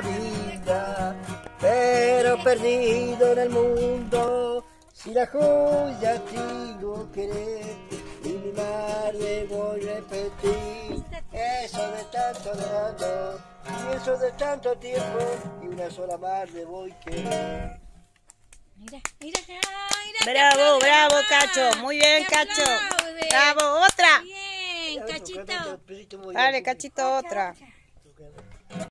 vida, pero perdido en el mundo. Si la joya digo querer y mi madre voy a repetir eso de tanto rato y eso de tanto tiempo y una sola madre voy a querer. Mira, mira, mira. Bravo, bravo, Cacho. Muy bien, Cacho. Bravo, otra. Bien, cachito. Dale, Dale, Cachito, otra.